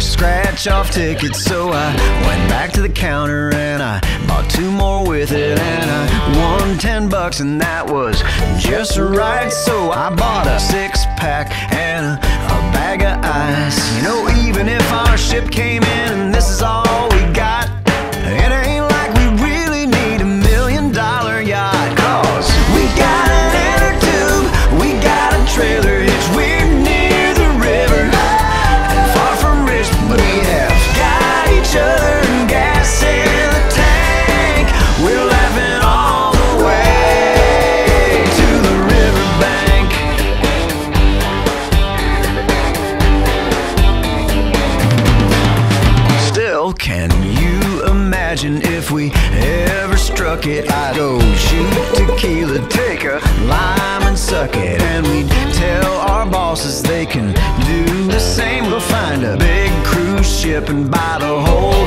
scratch off tickets. So I went back to the counter and I bought two more with it. And I won 10 bucks, and that was just right. So I bought a six pack and a, a bag of ice. You know, even if our ship came can you imagine if we ever struck it? I'd go shoot tequila, take a lime and suck it. And we'd tell our bosses they can do the same. We'll find a big cruise ship and buy the whole